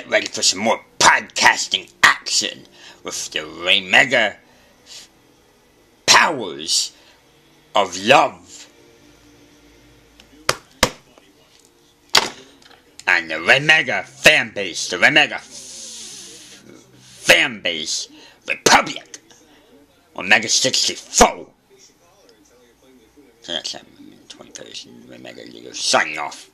get ready for some more podcasting action with the Reymega powers of love. And the Reymega fan base, the Reymega f- fan base Republic on Mega 64. So that's that 21st Reymega League signing off.